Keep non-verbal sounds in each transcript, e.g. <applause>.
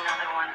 another one.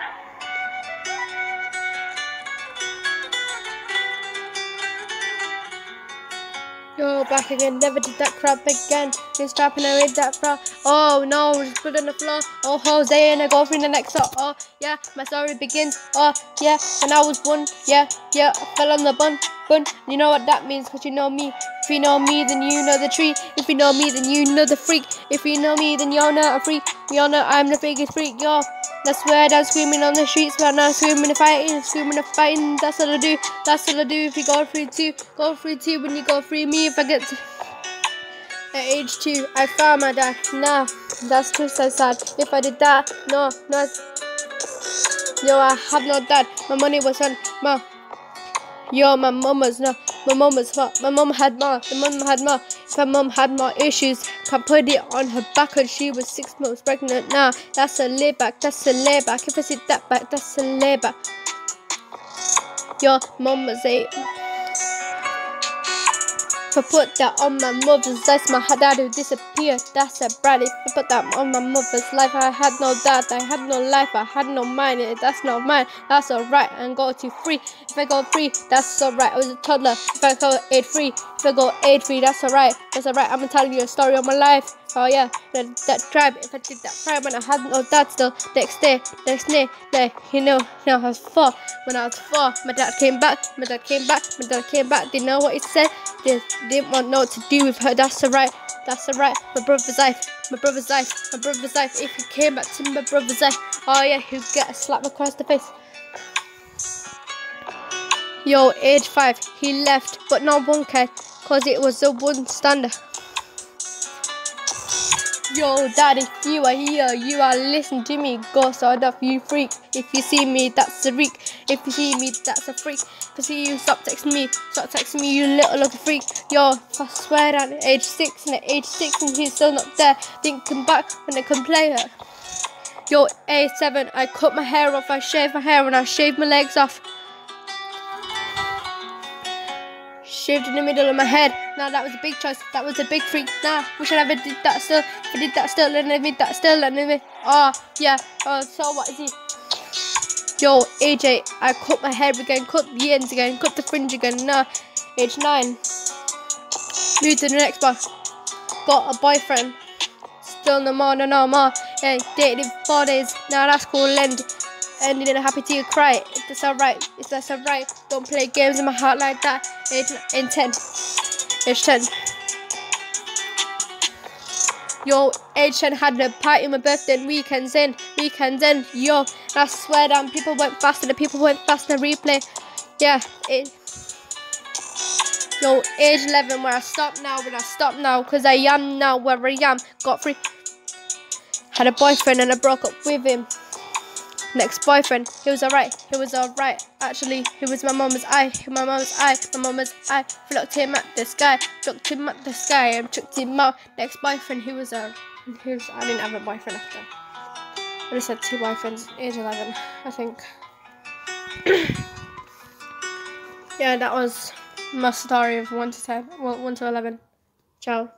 Yo, back again. Never did that crap again. This trap away that crap. Oh no, just put on the floor. Oh, Jose and I go for the next shot. Oh, yeah, my story begins. Oh, yeah, and I was one. Yeah, yeah, I fell on the bun. Bun, you know what that means, cause you know me. If you know me, then you know the tree. If you know me, then you know the freak. If you know me, then you're not a freak. You're not, I'm the biggest freak, yo. That's where I'm screaming on the streets, but not screaming and fighting, screaming and fighting. That's all I do. That's all I do. If you go through two, go through two. When you go through me, if I get to at age two, I found my dad. Nah, that's too so sad. If I did that, no, no. Yo, I have no dad. My money was on my. Yo, my mum was no. My mom was what? My mom had more. My mom had more. If my mum had more issues, can put it on her back and she was six months pregnant. Now that's a layback. That's a layback. If I sit that back, that's a layback. Your mom was eight. If I put that on my mother's life, my dad would disappear. That's a brat. If I put that on my mother's life, I had no dad, I had no life, I had no mind. That's not mine. That's alright. And go to free. If I go free, that's alright. I was a toddler. If I go eight free, if I go eight free, that's alright. That's alright. I'm telling you a story of my life. Oh yeah, that, that tribe. If I did that tribe when I had no dad still, next day, next day, day, you know, now I was four. When I was four, my dad came back. My dad came back. My dad came back. Didn't know what he said. Didn't, didn't want know what to do with her. That's alright. That's alright. My brother's life. My brother's life. My brother's life. If he came back to my brother's life, oh yeah, he'd get a slap across the face. Yo, age five, he left, but no one cared, cause it was a one stander. Yo, daddy, you are here, you are listening to me, go side off, you freak. If you see me, that's a freak. If you see me, that's a freak. If I see you, stop texting me, stop texting me, you little little freak. Yo, I swear at age six, and at age six, and he's still not there, thinking back when I her. Yo, A7, I cut my hair off, I shave my hair, and I shave my legs off. Shaved in the middle of my head. Now that was a big choice. That was a big freak. Nah, wish I never did that still. I did that still, and I did that still, and I Oh, yeah. Oh, so what is he? Yo, AJ, I cut my hair again, cut the ends again, cut the fringe again. Nah, age 9. Moved to the next box. Got a boyfriend. Still no more, no, no more. Hey, dated four days. Now that's cool. End ending in a happy you cry. That's alright, if that's alright, don't play games in my heart like that. Age in 10. Age 10. Yo, age 10 had a party on my birthday and weekends in, weekends in, yo, I swear down, people went faster, the people went faster, replay, yeah, it, yo, age 11, where I stop now, when I stop now, because I am now where I am, got free, had a boyfriend and I broke up with him, next boyfriend. He was alright. He was alright. Actually, he was my mama's eye. My mama's eye. My mama's eye. Flocked him at the sky. Flocked him at the sky and chucked him out. Next boyfriend. He was a. He was. I didn't have a boyfriend after. I just had two boyfriends. Age 11, I think. <coughs> yeah, that was my story of 1 to 10. Well, 1 to 11. Ciao.